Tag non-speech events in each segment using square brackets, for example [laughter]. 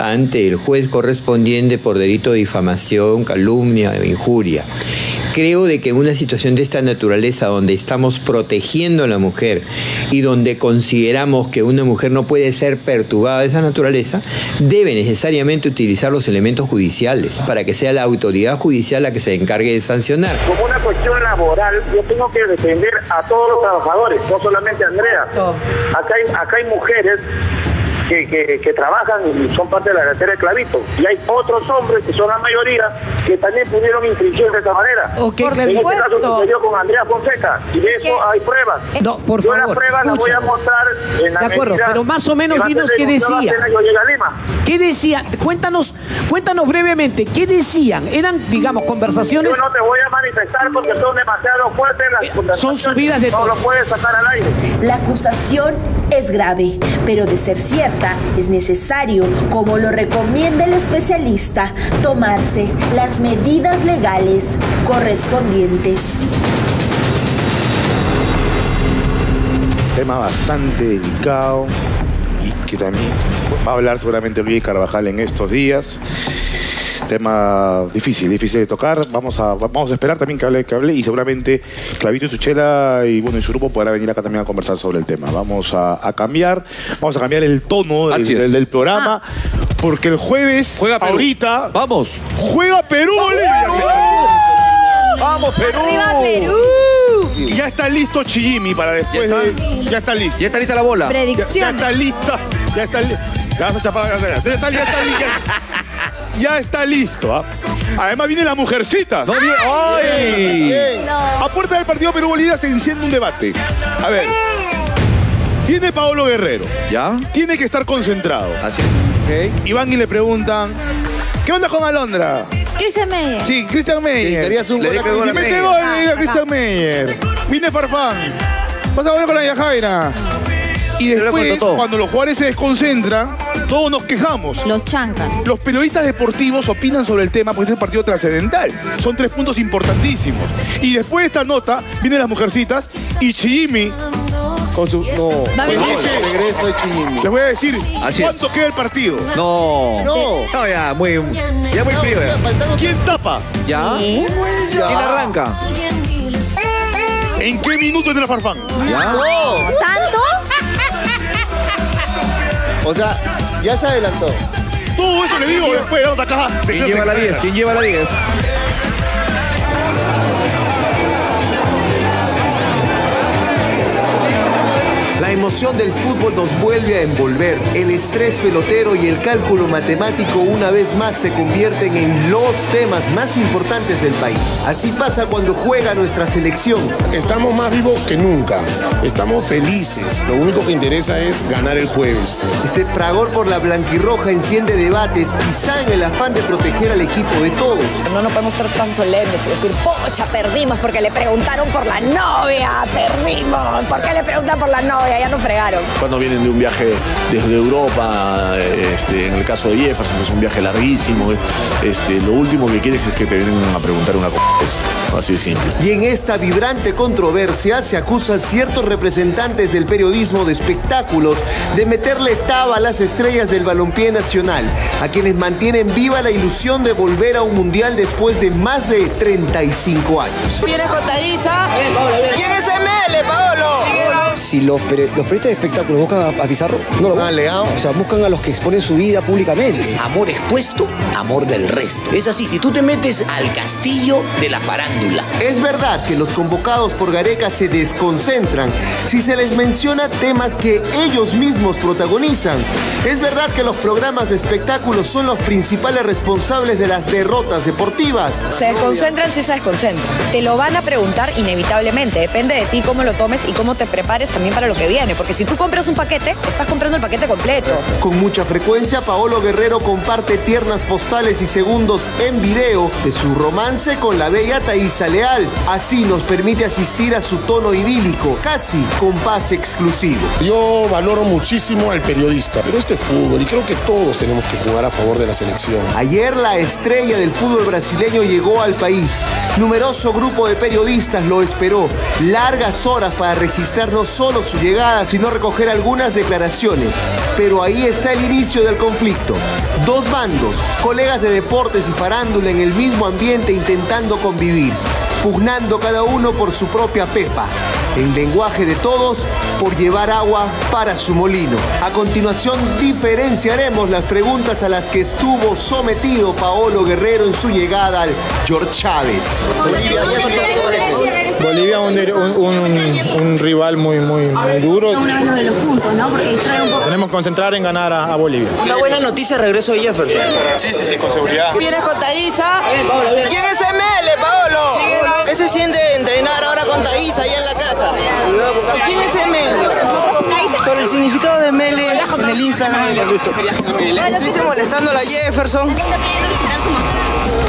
ante el juez correspondiente por delito de difamación, calumnia o injuria. Creo de que en una situación de esta naturaleza donde estamos protegiendo a la mujer y donde consideramos que una mujer no puede ser perturbada de esa naturaleza, debe necesariamente utilizar los elementos judiciales para que sea la autoridad judicial la que se encargue de sancionar. Como una cuestión laboral, yo tengo que defender a todos los trabajadores, no solamente a Andrea. Acá hay, acá hay mujeres que, que, que, trabajan y son parte de la cartera de clavito. Y hay otros hombres, que son la mayoría, que también pudieron infringir de esta manera. Okay, en este caso sucedió con Andrea Fonseca. Y de eso hay pruebas. No, por Yo favor, las pruebas las voy a escucha. mostrar en la De acuerdo, pero más o menos dinos qué decía. ¿Qué decía? Cuéntanos, cuéntanos brevemente, ¿qué decían? ¿Eran, digamos, conversaciones? Yo no te voy a manifestar porque son demasiado fuertes las conversaciones. son subidas de No lo puedes sacar al aire. La acusación es grave, pero de ser cierta es necesario, como lo recomienda el especialista, tomarse las medidas legales correspondientes. tema bastante delicado y que también va a hablar seguramente Luis Carvajal en estos días. Tema difícil, difícil de tocar. Vamos a, vamos a esperar también que hable, que hable y seguramente Clavito y Suchela y bueno y su grupo podrá venir acá también a conversar sobre el tema. Vamos a, a cambiar, vamos a cambiar el tono del, programa porque el jueves Juega Perú. ahorita Vamos. juega Perú Bolivia. Vamos, Perú. Y Ya está listo Chiyimi para después Ya de. está. Ya está listo. Ya está lista la bola. Ya, ya Predicción. está lista. Ya está listo. Ya vas a chapar la cartera. Ya está, ya está listo. Ya está listo. ¿ah? Además vienen las mujercitas. No, bien. ¡Ay! A puerta del partido Perú-Bolivia se enciende un debate. A ver. Viene Paolo Guerrero. ¿Ya? Tiene que estar concentrado. Así Y van y le preguntan. ¿Qué onda con Alondra? Cristian Meyer. Sí, Cristian Meyer. querías un Le gol a mete gol, Ah. Cristian Meyer. Viene Farfán. Vas a volver con la Yajaira. Y después, todo. cuando los jugadores se desconcentran, todos nos quejamos. Los chancan. Los periodistas deportivos opinan sobre el tema porque es un partido trascendental. Son tres puntos importantísimos. Y después de esta nota, vienen las mujercitas y Chiyimi. Con su. No. Venir. el regreso de Chiñini. Les voy a decir Así es. cuánto queda el partido. No. No. No, ya, muy, ya muy frío. ya. ¿Quién tapa? ¿Ya? ¿Eh? ¿Quién arranca? ¿En qué minuto entra Farfán? ¿Ya? No. ¿Tanto? O sea, ya se adelantó. Todo eso le digo después de la nota acá. ¿Quién lleva la 10? ¿Quién lleva la 10? Emoción del fútbol nos vuelve a envolver. El estrés pelotero y el cálculo matemático una vez más se convierten en los temas más importantes del país. Así pasa cuando juega nuestra selección. Estamos más vivos que nunca. Estamos felices. Lo único que interesa es ganar el jueves. Este fragor por la blanquirroja enciende debates, quizá en el afán de proteger al equipo de todos. No nos podemos estar tan solemnes y decir, pocha, perdimos porque le preguntaron por la novia, perdimos. ¿Por qué le preguntan por la novia? Ya nos fregaron. cuando vienen de un viaje desde Europa, este, en el caso de Jefferson, que es un viaje larguísimo, este, lo último que quieres es que te vienen a preguntar una cosa. Así de simple. Y en esta vibrante controversia se acusa a ciertos representantes del periodismo de espectáculos de meterle taba a las estrellas del balompié nacional, a quienes mantienen viva la ilusión de volver a un mundial después de más de 35 años. ¿Viene Jotaiza? ¿Quién es ML, Paolo? Si los, peri- los periodistas de espectáculos buscan a, a Pizarro, no lo buscan. O sea, buscan a los que exponen su vida públicamente. Amor expuesto, amor del resto. Es así, si tú te metes al castillo de la farándula. Es verdad que los convocados por Gareca se desconcentran si se les menciona temas que ellos mismos protagonizan. Es verdad que los programas de espectáculos son los principales responsables de las derrotas deportivas. Se desconcentran si se desconcentran. Te lo van a preguntar inevitablemente. Depende de ti cómo lo tomes y cómo te prepares también para lo que viene. Porque si tú compras un paquete, estás comprando el paquete completo. Con mucha frecuencia, Paolo Guerrero comparte tiernas postales y segundos en video de su romance con la bella Thaisa Leal. Así nos permite asistir a su tono idílico, casi con pase exclusivo. Yo valoro muchísimo al periodista, pero este es fútbol y creo que todos tenemos que jugar a favor de la selección. Ayer la estrella del fútbol brasileño llegó al país. Numeroso grupo de periodistas lo esperó. Largas horas para registrarnos solo su llegada, sino recoger algunas declaraciones. Pero ahí está el inicio del conflicto. Dos bandos, colegas de deportes y farándula en el mismo ambiente intentando convivir, pugnando cada uno por su propia pepa. En lenguaje de todos, por llevar agua para su molino. A continuación, diferenciaremos las preguntas a las que estuvo sometido Paolo Guerrero en su llegada al George Chávez. Bolivia un, un- un- un rival muy, muy, muy duro. Una vez lo de los puntos, ¿no? Porque distrae un poco. Tenemos que concentrar en ganar a, a Bolivia. Una buena noticia, regreso de Jefferson. Sí, sí, sí, con seguridad. ¿Vienes con Thaisa? ¿Quién es ML, Paolo? ¿Qué se siente entrenar ahora con Thaisa allá en la casa? ¿Quién es ML? Sobre el significado de ML en el Instagram. ¿Estuviste molestando a la Jefferson?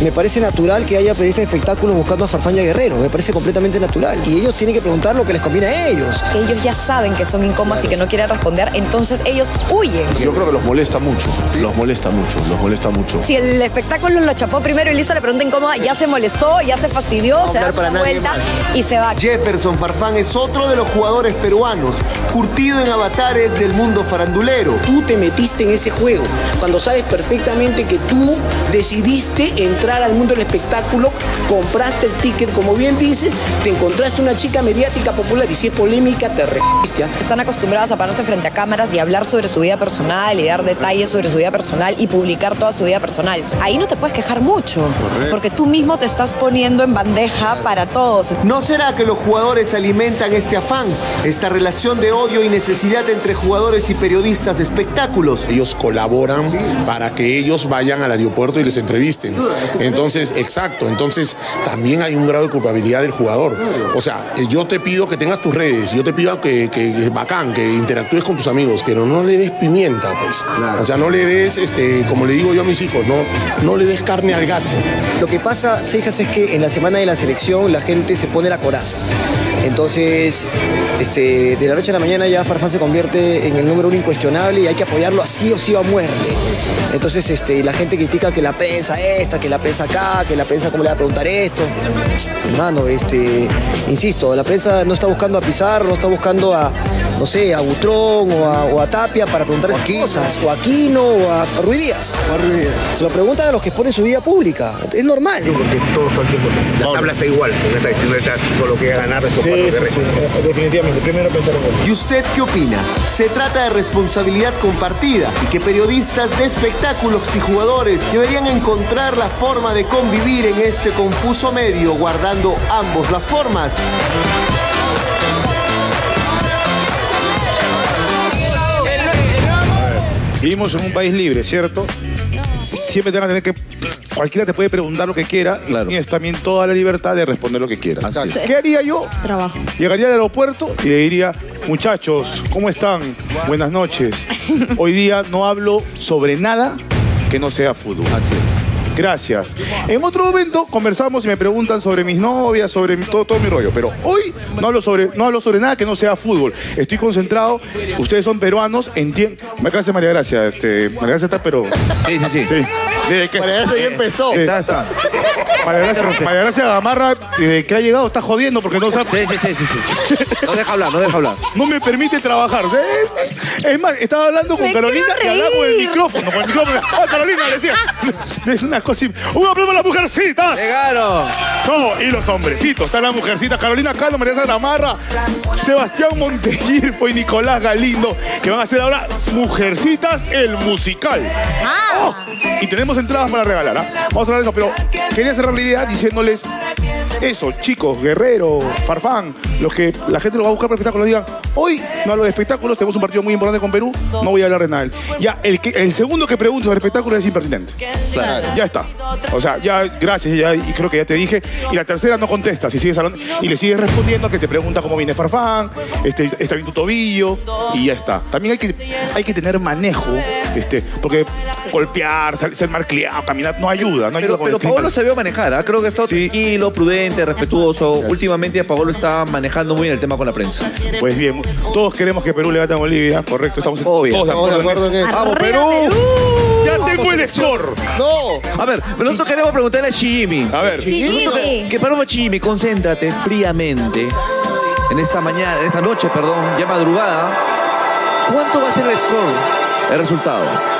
Me parece natural que haya periodistas de espectáculos buscando a Farfania Guerrero. Me parece completamente natural. Y ellos tienen que preguntar lo que les conviene a ellos. Que ellos ya saben que son incómodos y que no quieren responder, entonces ellos huyen. Yo creo que los molesta mucho, los molesta mucho, los molesta mucho. Si el espectáculo lo chapó primero y le hizo la pregunta incómoda, ya se molestó, ya se fastidió, se da para vuelta y se va. Jefferson Farfán es otro de los jugadores peruanos, curtido en avatares del mundo farandulero. Tú te metiste en ese juego cuando sabes perfectamente que tú decidiste entrar al mundo del espectáculo, compraste el ticket, como bien dices, te encontraste una chica mediática popular y si es polémica te registe. Están acostumbradas a pararse frente a cámaras y hablar sobre su vida personal y dar detalles sobre su vida personal y publicar toda su vida personal. Ahí no te puedes quejar mucho, porque tú mismo te estás poniendo en bandeja para todos. ¿No será que los jugadores alimentan este afán, esta relación de odio y necesidad entre jugadores y periodistas de espectáculos? Ellos colaboran para que ellos vayan al aeropuerto y les entrevisten. Entonces, exacto, entonces también hay un grado de culpabilidad del jugador. O sea, eh, yo te pido que tengas tus redes, yo te pido que, que, que bacán, que interactúes con tus amigos, pero no le des pimienta, pues. O sea, no le des, este, como le digo yo a mis hijos, no, no le des carne al gato. Lo que pasa, Cejas, es que en la semana de la selección la gente se pone la coraza. Entonces, este, de la noche a la mañana ya Farfán se convierte en el número uno incuestionable y hay que apoyarlo así o sí o a muerte. Entonces, este, la gente critica que la prensa esta, que la prensa acá, que la prensa cómo le va a preguntar esto. Hermano, este, insisto, la prensa no está buscando a Pizarro, no está buscando a, no sé, a Butrón o a, o a Tapia para preguntar esas cosas, o a Aquino o a Ruiz Díaz. Se lo preguntan a los que exponen su vida pública. Es normal. Todos son 100%. La tabla está igual, porque está diciendo que solo quiere ganar esos cuatro guerreros. definitivamente. Primero pensar en gol. ¿Y usted qué opina? Se trata de responsabilidad compartida y que periodistas de espectáculos y jugadores deberían encontrar la forma de convivir en este confuso medio guardando ambos las formas. Vivimos en un país libre, ¿cierto? Siempre te van a tener que. Cualquiera te puede preguntar lo que quiera. Y tienes también toda la libertad de responder lo que quiera. es. ¿Qué haría yo? Trabajo. Llegaría al aeropuerto y le diría, muchachos, ¿cómo están? Buenas noches. [laughs] Hoy día no hablo sobre nada que no sea fútbol. Así es. Gracias. En otro momento conversamos y me preguntan sobre mis novias, sobre mi- todo, todo mi rollo. Pero hoy no hablo, sobre, no hablo sobre nada que no sea fútbol. Estoy concentrado. Ustedes son peruanos. Entiendo. Gracias, María Gracia. Este, María Gracia está, pero. Sí, sí, sí. Desde que- María Gracia ya empezó. Sí. Está, está. María Gracia, María Gracia Gamarra, desde que ha llegado, está jodiendo porque no sabe. Sí, sí, sí, sí, sí. No deja hablar, no deja hablar. No me permite trabajar. ¿sí? Es más, estaba hablando con Me Carolina y hablaba con el micrófono. Con el micrófono. ¡Ah, Carolina! Le decía. [laughs] Es una cosa. ¡Un aplauso a las mujercitas! ¡Llegaron! No, y los hombrecitos. Están las mujercitas. Carolina Cano, María Gramarra, Sebastián Montellir y Nicolás Galindo, que van a hacer ahora Mujercitas el musical. Oh, y tenemos entradas para regalar. ¿ah? Vamos a hablar de eso, pero quería cerrar la idea diciéndoles eso, chicos, Guerrero, Farfán, los que la gente lo va a buscar para espectáculos, digan, hoy no hablo de espectáculos, tenemos un partido muy importante con Perú, no voy a hablar de nada. Ya, el, que, el segundo que pregunto sobre espectáculos es impertinente. Claro. Ya está. O sea, ya, gracias, ya, y creo que ya te dije. Y la tercera no contesta, si sigues hablando, y le sigues respondiendo que te pregunta cómo viene Farfán, este, está bien tu tobillo, y ya está. También hay que, hay que tener manejo, este, porque golpear, ser malcriado, caminar, no ayuda, no ayuda Pero, con pero. Paolo se vio manejar, ¿ah? creo que ha estado tranquilo, prudente, respetuoso. Últimamente Paolo está manejando muy bien el tema con la prensa. Pues bien, todos queremos que Perú le gane a Bolivia, correcto, estamos Obvio. todos de Estamos de acuerdo, acuerdo en eso. ¡Vamos, Perú! ¡Ya tengo el score! ¡No! A ver, nosotros queremos preguntarle a Chimi. A ver. Que Paloma Chimi, concéntrate fríamente. en esta mañana, en esta noche, perdón, ya madrugada. ¿Cuánto va a ser el score, el resultado?